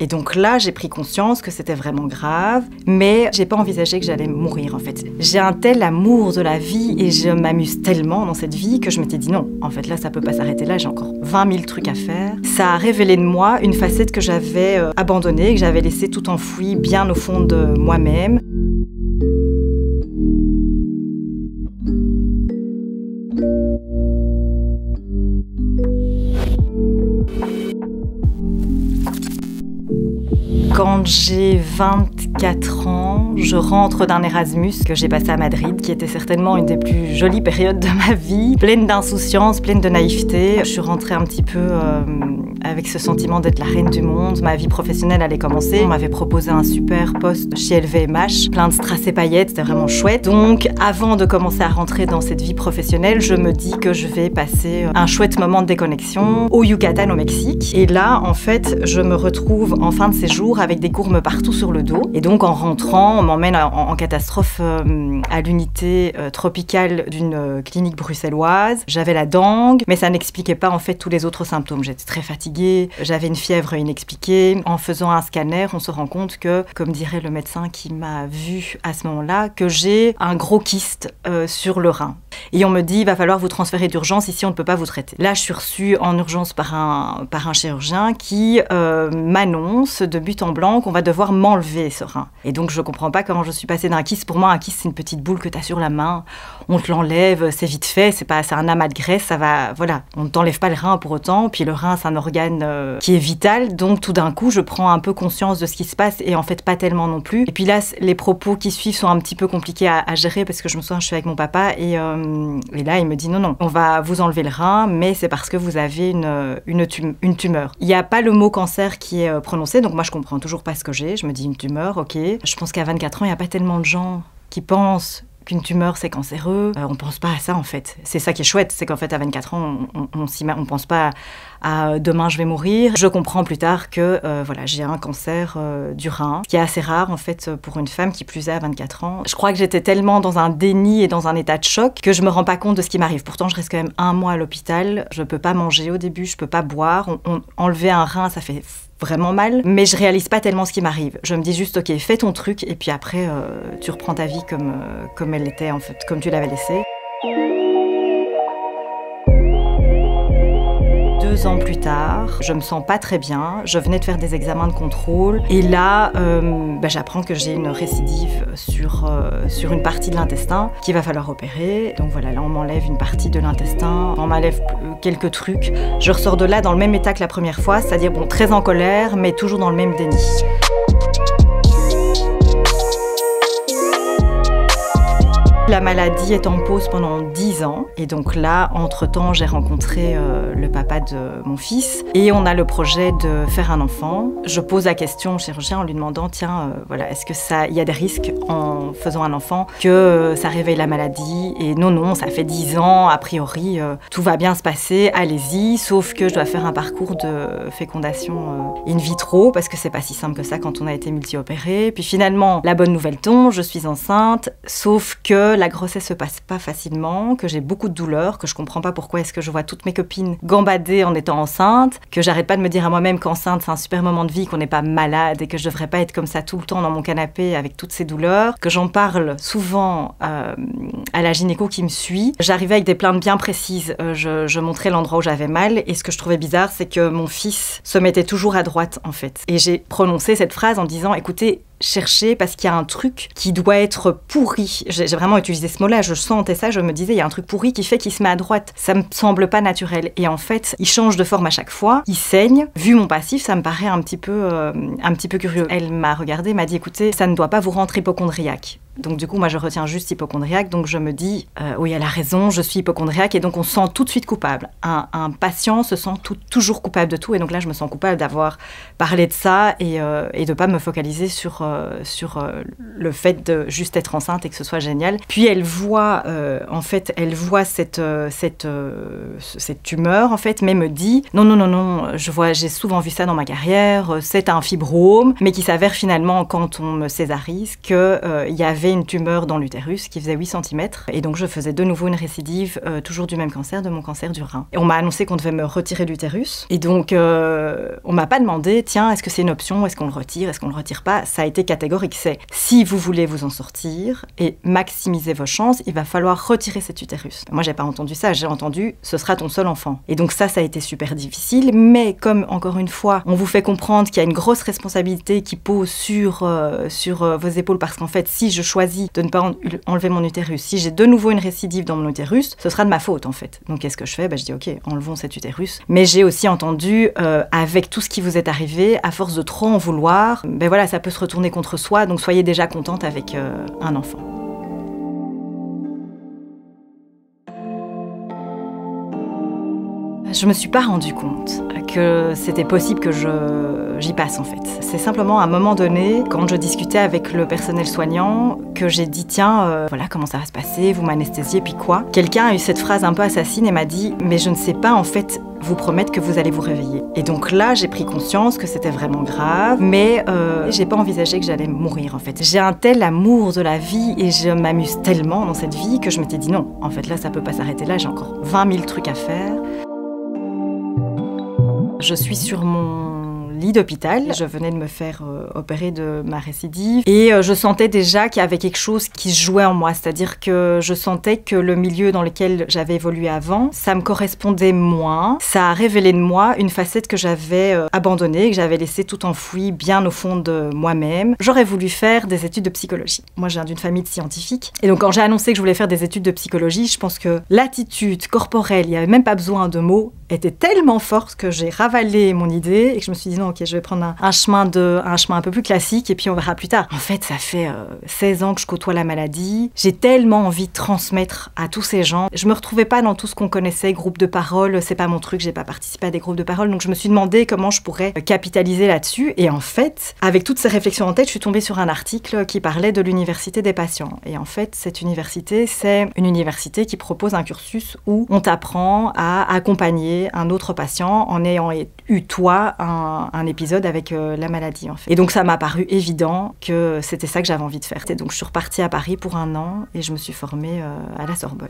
Et donc là, j'ai pris conscience que c'était vraiment grave, mais j'ai pas envisagé que j'allais mourir en fait. J'ai un tel amour de la vie et je m'amuse tellement dans cette vie que je m'étais dit non, en fait là ça peut pas s'arrêter là, j'ai encore 20 000 trucs à faire. Ça a révélé de moi une facette que j'avais euh, abandonnée, que j'avais laissée tout enfouie bien au fond de moi-même. Quand j'ai 24 ans, je rentre d'un Erasmus que j'ai passé à Madrid, qui était certainement une des plus jolies périodes de ma vie, pleine d'insouciance, pleine de naïveté. Je suis rentrée un petit peu euh, avec ce sentiment d'être la reine du monde. Ma vie professionnelle allait commencer. On m'avait proposé un super poste chez LVMH, plein de strass et paillettes, c'était vraiment chouette. Donc, avant de commencer à rentrer dans cette vie professionnelle, je me dis que je vais passer un chouette moment de déconnexion au Yucatan, au Mexique. Et là, en fait, je me retrouve en fin de séjour avec des gourmes partout sur le dos. Et donc, en rentrant, on m'emmène en, catastrophe euh, à l'unité euh, tropicale d'une euh, clinique bruxelloise. J'avais la dengue, mais ça n'expliquait pas en fait tous les autres symptômes. J'étais très fatiguée j'avais une fièvre inexpliquée. En faisant un scanner, on se rend compte que, comme dirait le médecin qui m'a vu à ce moment-là, que j'ai un gros kyste euh, sur le rein. Et on me dit, il va falloir vous transférer d'urgence, ici on ne peut pas vous traiter. Là, je suis reçue en urgence par un, par un chirurgien qui euh, m'annonce de but en blanc qu'on va devoir m'enlever ce rein. Et donc je ne comprends pas comment je suis passée d'un kyste. Pour moi, un kyste, c'est une petite boule que tu as sur la main. On te l'enlève, c'est vite fait, c'est pas, un amas de graisse, ça va, voilà. On ne t'enlève pas le rein pour autant. Puis le rein, c'est un organe euh, qui est vitale. Donc tout d'un coup, je prends un peu conscience de ce qui se passe et en fait pas tellement non plus. Et puis là, les propos qui suivent sont un petit peu compliqués à, gérer parce que je me souviens, je suis avec mon papa et, euh, et, là, il me dit non, non, on va vous enlever le rein, mais c'est parce que vous avez une, une, une tumeur. Il n'y a pas le mot cancer qui est euh, prononcé, donc moi je comprends toujours pas ce que j'ai. Je me dis une tumeur, ok. Je pense qu'à 24 ans, il n'y a pas tellement de gens qui pensent qu'une tumeur c'est cancéreux. On on pense pas à ça en fait. C'est ça qui est chouette, c'est qu'en fait à 24 ans, on, on, pense pas à, demain je vais mourir. Je comprends plus tard que euh, voilà, j'ai un cancer euh, du rein, qui est assez rare en fait pour une femme qui plus est à 24 ans. Je crois que j'étais tellement dans un déni et dans un état de choc que je me rends pas compte de ce qui m'arrive. Pourtant, je reste quand même un mois à l'hôpital. Je peux pas manger au début, je peux pas boire. On, enlever un rein, ça fait vraiment mal, mais je réalise pas tellement ce qui m'arrive. Je me dis juste, ok, fais ton truc, et puis après, euh, tu reprends ta vie comme, comme elle était, en fait, comme tu l'avais laissée. Plus tard, je me sens pas très bien. Je venais de faire des examens de contrôle et là, euh, bah, j'apprends que j'ai une récidive sur, euh, sur une partie de l'intestin qu'il va falloir opérer. Donc voilà, là on m'enlève une partie de l'intestin, on m'enlève euh, quelques trucs. Je ressors de là dans le même état que la première fois, c'est-à-dire bon, très en colère, mais toujours dans le même déni. La maladie est en pause pendant 10 ans. Et donc là, entre-temps, j'ai rencontré euh, le papa de mon fils. Et on a le projet de faire un enfant. Je pose la question au chirurgien en lui demandant tiens, euh, voilà, est-ce que ça, il y a des risques en faisant un enfant que euh, ça réveille la maladie? Et non, non, ça fait 10 ans, a priori, tout va bien se passer, allez-y, sauf que je dois faire un parcours de fécondation in vitro parce que c'est pas si simple que ça quand on a été multi-opéré. Puis finalement, la bonne nouvelle tombe, je suis enceinte, sauf que la grossesse se passe pas facilement, que j'ai beaucoup de douleurs, que je comprends pas pourquoi est-ce que je vois toutes mes copines gambader en étant enceinte, que j'arrête pas de me dire à moi-même qu'enceinte c'est un super moment de vie, qu'on n'est pas malade et que je devrais pas être comme ça tout le temps dans mon canapé avec toutes ces douleurs, que j'en parle souvent euh, à la gynéco qui me suit. J'arrivais avec des plaintes bien précises, euh, je, je montrais l'endroit où j'avais mal et ce que je trouvais bizarre c'est que mon fils se mettait toujours à droite en fait. Et j'ai prononcé cette phrase en disant écoutez, chercher parce qu'il y a un truc qui doit être pourri. J'ai vraiment utilisé ce mot-là, je sentais ça, je me disais, il y a un truc pourri qui fait qu'il se met à droite. Ça me semble pas naturel. Et en fait, il change de forme à chaque fois, il saigne. Vu mon passif, ça me paraît un petit peu, euh, un petit peu curieux. Elle m'a regardé, m'a dit, écoutez, ça ne doit pas vous rendre hypochondriaque. Donc du coup, moi, je retiens juste hypochondriaque. Donc je me dis, euh, oui, elle a raison, je suis hypochondriaque. Et donc on se sent tout de suite coupable. Un, patient se sent toujours coupable de tout. Et donc là, je me sens coupable d'avoir parlé de ça et, euh, de pas me focaliser sur, euh, sur le fait de juste être enceinte et que ce soit génial. Puis elle voit, en fait, elle voit cette, cette, cette tumeur, en fait, mais me dit, non, non, non, non, je vois, j'ai souvent vu ça dans ma carrière, c'est un fibrome, mais qui s'avère finalement, quand on me césarise, qu'il y avait une tumeur dans l'utérus qui faisait 8 cm. Et donc je faisais de nouveau une récidive, euh, toujours du même cancer, de mon cancer du rein. Et on m'a annoncé qu'on devait me retirer l'utérus. Et donc euh, on m'a pas demandé, tiens, est-ce que c'est une option, est-ce qu'on le retire, est-ce qu'on le retire pas? Ça a été catégorique, c'est si vous voulez vous en sortir et maximiser vos chances, il va falloir retirer cet utérus. Moi j'ai pas entendu ça, j'ai entendu ce sera ton seul enfant. Et donc ça, ça a été super difficile. Mais comme encore une fois, on vous fait comprendre qu'il y a une grosse responsabilité qui pose sur, euh, sur vos épaules parce qu'en fait, si je choisis de ne pas enlever mon utérus, si j'ai de nouveau une récidive dans mon utérus, ce sera de ma faute en fait. Donc qu'est-ce que je fais? Ben, Je dis ok, enlevons cet utérus. Mais j'ai aussi entendu, euh, avec tout ce qui vous est arrivé, à force de trop en vouloir, ben voilà, ça peut se retourner contre soi. Donc soyez déjà contente avec un enfant. Je me suis pas rendu compte que c'était possible que j'y passe en fait. C'est simplement à un moment donné, quand je discutais avec le personnel soignant, que j'ai dit tiens, euh, voilà comment ça va se passer, vous m'anesthésiez, puis quoi? Quelqu'un a eu cette phrase un peu assassine et m'a dit mais je ne sais pas en fait vous promettre que vous allez vous réveiller. Et donc là, j'ai pris conscience que c'était vraiment grave, mais euh, j'ai pas envisagé que j'allais mourir en fait. J'ai un tel amour de la vie et je m'amuse tellement dans cette vie que je m'étais dit non, en fait là ça peut pas s'arrêter là, j'ai encore 20 000 trucs à faire. Je suis sur mon lit d'hôpital. Je venais de me faire euh, opérer de ma récidive et euh, je sentais déjà qu'il y avait quelque chose qui se jouait en moi, c'est-à-dire que je sentais que le milieu dans lequel j'avais évolué avant, ça me correspondait moins. Ça a révélé de moi une facette que j'avais euh, abandonnée, que j'avais laissée tout enfouie bien au fond de moi-même. J'aurais voulu faire des études de psychologie. Moi, je viens d'une famille de scientifiques et donc quand j'ai annoncé que je voulais faire des études de psychologie, je pense que l'attitude corporelle, il n'y avait même pas besoin de mots, était tellement forte que j'ai ravalé mon idée et que je me suis dit non, ok, je vais prendre un, chemin, un chemin un peu plus classique et puis on verra plus tard. En fait, ça fait 16 euh, ans que je côtoie la maladie. J'ai tellement envie de transmettre à tous ces gens. Je me retrouvais pas dans tout ce qu'on connaissait, groupe de parole, c'est pas mon truc, j'ai pas participé à des groupes de parole, donc je me suis demandé comment je pourrais capitaliser là-dessus. Et en fait, avec toutes ces réflexions en tête, je suis tombée sur un article qui parlait de l'université des patients. Et en fait, cette université, c'est une université qui propose un cursus où on t'apprend à accompagner un autre patient en ayant eu toi un, épisode avec euh, la maladie. Et donc ça m'a paru évident que c'était ça que j'avais envie de faire. Et donc je suis repartie à Paris pour un an et je me suis formée euh, à la Sorbonne.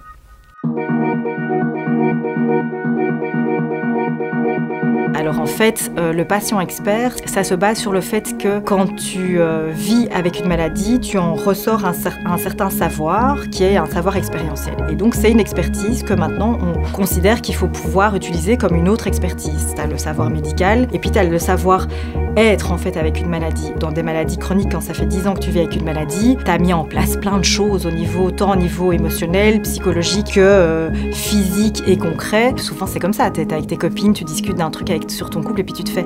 Alors en fait, euh, le patient expert, ça se base sur le fait que quand tu euh, vis avec une maladie, tu en ressors un, certain savoir qui est un savoir expérientiel. Et donc c'est une expertise que maintenant on considère qu'il faut pouvoir utiliser comme une autre expertise. Tu as le savoir médical et puis tu as le savoir être en fait avec une maladie. Dans des maladies chroniques, quand ça fait 10 ans que tu vis avec une maladie, tu mis en place plein de choses au niveau, tant au niveau émotionnel, psychologique que euh, physique et concret. Souvent c'est comme ça, tu es avec tes copines, tu discutes d'un truc sur ton couple et puis tu te fais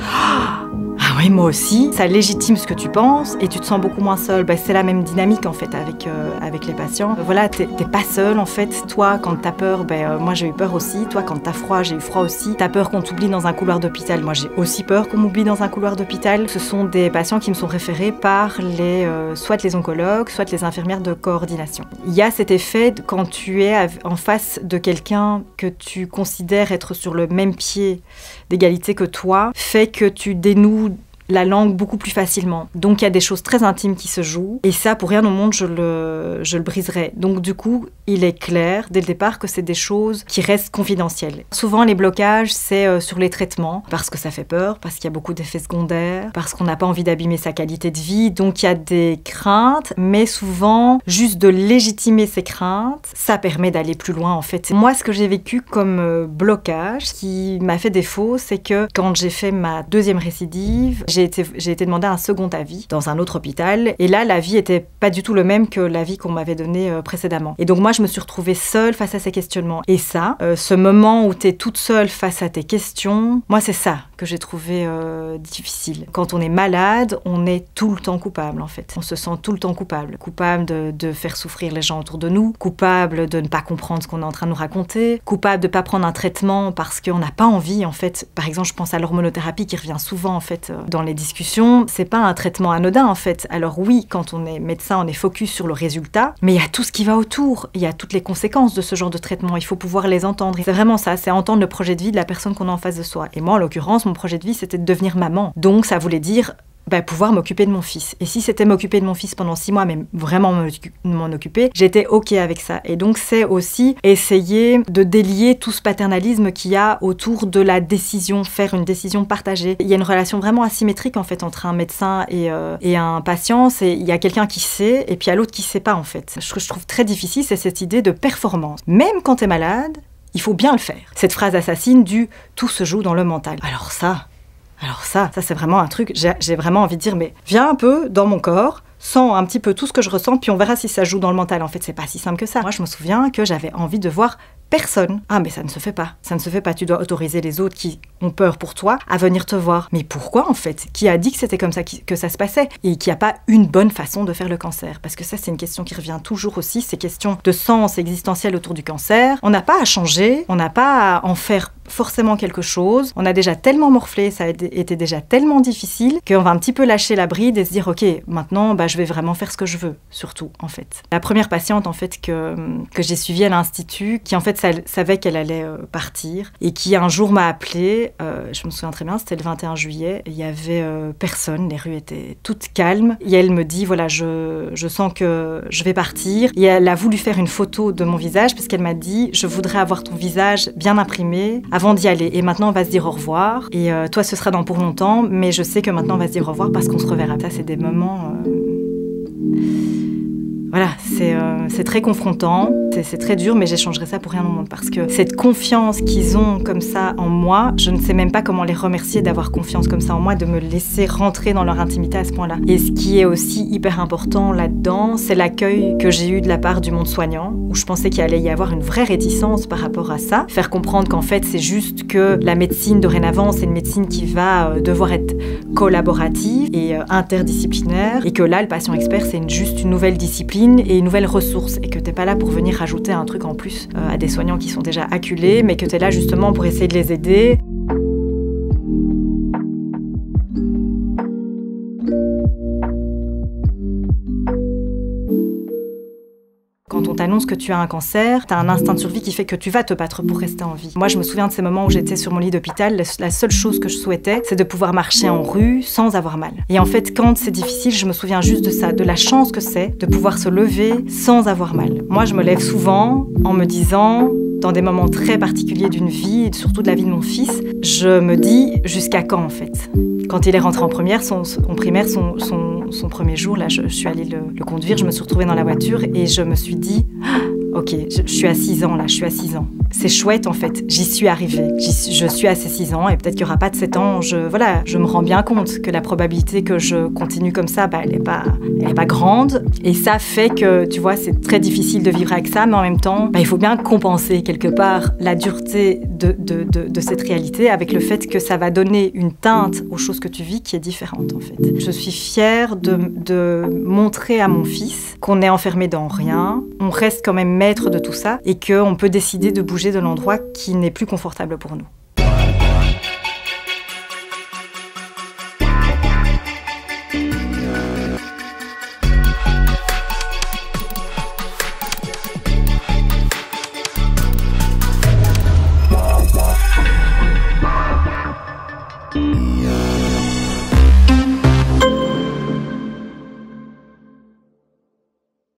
oui, moi aussi. Ça légitime ce que tu penses et tu te sens beaucoup moins seul. Bah, c'est la même dynamique en fait avec, euh, avec les patients. Voilà, t'es pas seul en fait. Toi, quand t'as peur, ben, euh, moi j'ai eu peur aussi. Toi, quand t'as froid, j'ai eu froid aussi. T'as peur qu'on t'oublie dans un couloir d'hôpital. Moi j'ai aussi peur qu'on m'oublie dans un couloir d'hôpital. Ce sont des patients qui me sont référés par les, euh, soit les oncologues, soit les infirmières de coordination. Il y a cet effet quand tu es en face de quelqu'un que tu considères être sur le même pied d'égalité que toi, fait que tu dénoues la langue beaucoup plus facilement. Donc il y a des choses très intimes qui se jouent et ça pour rien au monde je le, je le briserai. Donc du coup il est clair dès le départ que c'est des choses qui restent confidentielles. Souvent les blocages c'est euh, sur les traitements parce que ça fait peur, parce qu'il y a beaucoup d'effets secondaires, parce qu'on n'a pas envie d'abîmer sa qualité de vie. Donc il y a des craintes mais souvent juste de légitimer ces craintes ça permet d'aller plus loin en fait. Moi ce que j'ai vécu comme euh, blocage qui m'a fait défaut c'est que quand j'ai fait ma deuxième récidive j'ai été demandé un second avis dans un autre hôpital. Et là, l'avis était pas du tout le même que l'avis qu'on m'avait donné euh, précédemment. Et donc moi, je me suis retrouvée seule face à ces questionnements. Et ça, euh, ce moment où tu es toute seule face à tes questions, moi, c'est ça que j'ai trouvé euh, difficile. Quand on est malade, on est tout le temps coupable, en fait. On se sent tout le temps coupable. Coupable de, de faire souffrir les gens autour de nous, coupable de ne pas comprendre ce qu'on est en train de nous raconter, coupable de ne pas prendre un traitement parce qu'on n'a pas envie, en fait. Par exemple, je pense à l'hormonothérapie qui revient souvent, en fait, dans les discussions, c'est pas un traitement anodin en fait. Alors oui, quand on est médecin, on est focus sur le résultat, mais il y a tout ce qui va autour, il y a toutes les conséquences de ce genre de traitement, il faut pouvoir les entendre. c'est vraiment ça, c'est entendre le projet de vie de la personne qu'on a en face de soi. Et moi, en l'occurrence, mon projet de vie, c'était de devenir maman. Donc ça voulait dire bah, pouvoir m'occuper de mon fils. Et si c'était m'occuper de mon fils pendant six mois, mais vraiment m'en occuper, j'étais OK avec ça. Et donc, c'est aussi essayer de délier tout ce paternalisme qu'il y a autour de la décision, faire une décision partagée. Il y a une relation vraiment asymétrique, en fait, entre un médecin et, euh, un patient. C'est, il y a quelqu'un qui sait, et puis il y a l'autre qui sait pas, en fait. Ce que je trouve très difficile, c'est cette idée de performance. Même quand tu es malade, il faut bien le faire. Cette phrase assassine du tout se joue dans le mental. Alors ça, alors ça, ça c'est vraiment un truc, j'ai vraiment envie de dire, mais viens un peu dans mon corps, sens un petit peu tout ce que je ressens, puis on verra si ça joue dans le mental. En fait, c'est pas si simple que ça. Moi, je me souviens que j'avais envie de voir personne. Ah, mais ça ne se fait pas. Ça ne se fait pas. Tu dois autoriser les autres qui ont peur pour toi à venir te voir. Mais pourquoi en fait? Qui a dit que c'était comme ça que ça se passait? Et qu'il n'y a pas une bonne façon de faire le cancer? Parce que ça, c'est une question qui revient toujours aussi, ces questions de sens existentiel autour du cancer. On n'a pas à changer, on n'a pas à en faire forcément quelque chose. On a déjà tellement morflé, ça a été déjà tellement difficile qu'on va un petit peu lâcher la bride et se dire ok, maintenant bah, je vais vraiment faire ce que je veux, surtout en fait. La première patiente en fait que, que j'ai suivie à l'institut, qui en fait savait qu'elle allait euh, partir et qui un jour m'a appelé, euh, je me souviens très bien, c'était le 21 juillet, il y avait euh, personne, les rues étaient toutes calmes et elle me dit voilà je, je sens que je vais partir et elle a voulu faire une photo de mon visage parce qu'elle m'a dit je voudrais avoir ton visage bien imprimé avant d'y aller. Et maintenant, on va se dire au revoir. Et toi, ce sera dans pour longtemps, mais je sais que maintenant, on va se dire au revoir parce qu'on se reverra. Ça, c'est des moments. Voilà, euh, c'est très confrontant, c'est très dur, mais j'échangerai ça pour rien au monde parce que cette confiance qu'ils ont comme ça en moi, je ne sais même pas comment les remercier d'avoir confiance comme ça en moi, de me laisser rentrer dans leur intimité à ce point-là. Et ce qui est aussi hyper important là-dedans, c'est l'accueil que j'ai eu de la part du monde soignant, où je pensais qu'il allait y avoir une vraie réticence par rapport à ça, faire comprendre qu'en fait c'est juste que la médecine dorénavant, c'est une médecine qui va euh, devoir être collaborative et euh, interdisciplinaire, et que là, le patient expert, c'est juste une nouvelle discipline et une nouvelle ressource et que t'es pas là pour venir rajouter un truc en plus euh, à des soignants qui sont déjà acculés, mais que tu es là justement pour essayer de les aider. Que tu as un cancer, tu as un instinct de survie qui fait que tu vas te battre pour rester en vie. Moi, je me souviens de ces moments où j'étais sur mon lit d'hôpital, la seule chose que je souhaitais, c'est de pouvoir marcher en rue sans avoir mal. Et en fait, quand c'est difficile, je me souviens juste de ça, de la chance que c'est de pouvoir se lever sans avoir mal. Moi, je me lève souvent en me disant, dans des moments très particuliers d'une vie, et surtout de la vie de mon fils, je me dis jusqu'à quand en fait? Quand il est rentré en première, son, en primaire, son, premier jour, là, je, suis allée le, le, conduire, je me suis retrouvée dans la voiture et je me suis dit, ah, ok, je, je suis à 6 ans là, je suis à 6 ans c'est chouette en fait. J'y suis arrivée. je suis à ces 6 ans et peut-être qu'il n'y aura pas de 7 ans. Je, voilà, je me rends bien compte que la probabilité que je continue comme ça, bah, elle n'est pas, pas grande. Et ça fait que, tu vois, c'est très difficile de vivre avec ça, mais en même temps, bah, il faut bien compenser quelque part la dureté de, de, de, cette réalité avec le fait que ça va donner une teinte aux choses que tu vis qui est différente en fait. Je suis fière de, de montrer à mon fils qu'on est enfermé dans rien, on reste quand même maître de tout ça et qu'on peut décider de de l'endroit qui n'est plus confortable pour nous.